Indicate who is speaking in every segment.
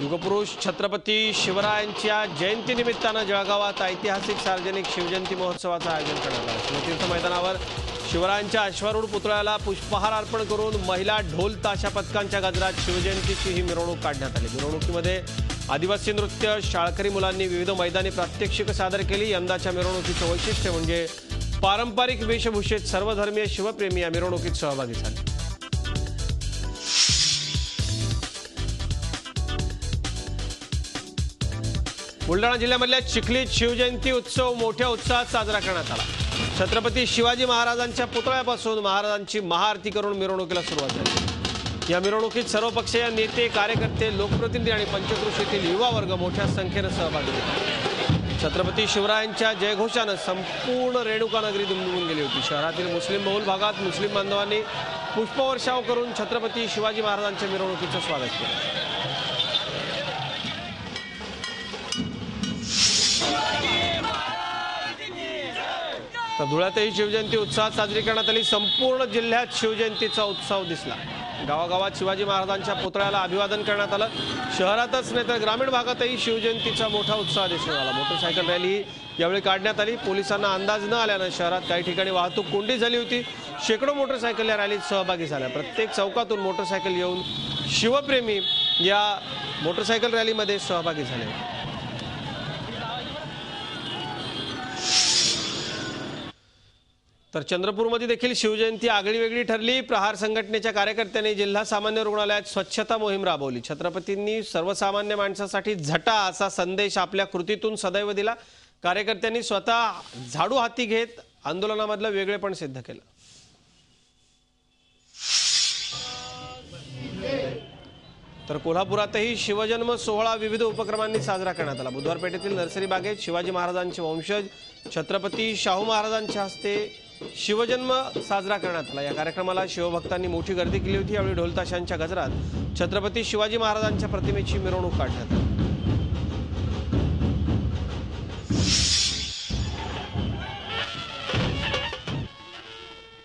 Speaker 1: युगपुरुष छत्रपती शिवरायांच्या जयंतीनिमित्तानं जळगावात ऐतिहासिक सार्वजनिक शिवजयंती महोत्सवाचं आयोजन करण्यात आलं. शिवतीर्थ मैदानावर शिवरायांच्या अश्वारूढ पुतळ्याला पुष्पहार अर्पण करून महिला ढोल ताशा पथकांच्या गजरात शिवजयंतीची ही मिरवणूक काढण्यात आली. मिरवणुकीमध्ये आदिवासी नृत्य शाळकरी मुलांनी विविध मैदानी प्रात्यक्षिकं सादर केली. यंदाच्या मिरवणुकीचं वैशिष्ट्य म्हणजे पारंपरिक वेशभूषेत सर्वधर्मीय शिवप्रेमी या मिरवणुकीत सहभागी झाले. बुलढाणा जिल्ह्यामधल्या चिखलीत शिवजयंती उत्सव मोठ्या उत्साहात साजरा करण्यात आला. छत्रपती शिवाजी महाराजांच्या पुतळ्यापासून महाराजांची महाआरती करून मिरवणुकीला सुरुवात झाली. या मिरवणुकीत सर्वपक्षीय नेते कार्यकर्ते लोकप्रतिनिधी आणि पंचकृषीतील युवा वर्ग मोठ्या संख्येनं सहभागी झाले. छत्रपती शिवरायांच्या जयघोषानं संपूर्ण रेणुका नगरी दुमदुमून गेली होती. शहरातील मुस्लिम बहुल भागात मुस्लिम बांधवांनी पुष्पवर्षाव करून छत्रपती शिवाजी महाराजांच्या मिरवणुकीचं स्वागत केलं. तर धुळ्यातही शिवजयंती उत्साहात साजरी करण्यात आली. संपूर्ण जिल्ह्यात शिवजयंतीचा उत्सव दिसला. गावागावात शिवाजी महाराजांच्या पुतळ्याला अभिवादन करण्यात आलं. शहरातच नाही तर ग्रामीण भागातही शिवजयंतीचा मोठा उत्साह दिसून आला. मोटरसायकल रॅली यावेळी काढण्यात आली. पोलिसांना अंदाज न आल्यानं शहरात काही ठिकाणी वाहतूक कोंडी झाली होती. शेकडो मोटरसायकल या रॅलीत सहभागी झाल्या. प्रत्येक चौकातून मोटरसायकल येऊन शिवप्रेमी या मोटरसायकल रॅलीमध्ये सहभागी झाले. तर चंद्रपूरमध्ये देखील शिवजयंती आगळी वेगळी ठरली. प्रहार संघटनेच्या कार्यकर्त्यांनी जिल्हा सामान्य रुग्णालयात स्वच्छता मोहीम राबवली. छत्रपतींनी सर्वसामान्य माणसासाठी झटा असा संदेश आपल्या कृतीतून सदैव दिला. कार्यकर्त्यांनी स्वतः झाडू हाती घेत आंदोलनामधलं वेगळेपण सिद्ध केलं. तर कोल्हापुरातही शिवजन्म सोहळा विविध उपक्रमांनी साजरा करण्यात आला. बुधवार पेठेतील नर्सरी बागेत शिवाजी महाराजांचे वंशज छत्रपती शाहू महाराजांच्या हस्ते शिवजन्म साजरा करण्यात आला. या कार्यक्रमाला शिवभक्तांनी मोठी गर्दी केली होती. यावेळी ढोलताशांच्या गजरात छत्रपती शिवाजी महाराजांच्या प्रतिमेची मिरवणूक काढण्यात आली.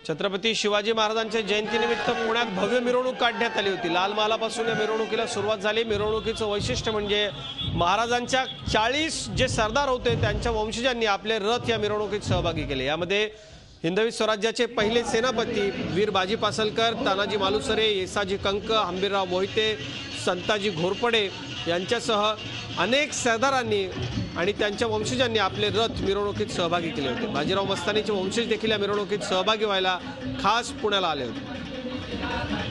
Speaker 1: छत्रपती शिवाजी महाराजांच्या जयंतीनिमित्त पुण्यात भव्य मिरवणूक काढण्यात आली होती. लाल महालापासून या मिरवणुकीला सुरुवात झाली. मिरवणुकीचं वैशिष्ट्य म्हणजे महाराजांच्या चाळीस जे सरदार होते त्यांच्या वंशजांनी आपले रथ या मिरवणुकीत सहभागी केले. यामध्ये हिंदवी स्वराज्याचे पहिले सेनापती वीर बाजी पासलकर तानाजी मालुसरे येसाजी कंक हंबीरराव मोहिते संताजी घोरपडे यांच्यासह अनेक सरदारांनी आणि त्यांच्या वंशजांनी आपले रथ मिरवणुकीत सहभागी केले होते. बाजीराव मस्तानीचे वंशज देखील या मिरवणुकीत सहभागी व्हायला खास पुण्याला आले होते.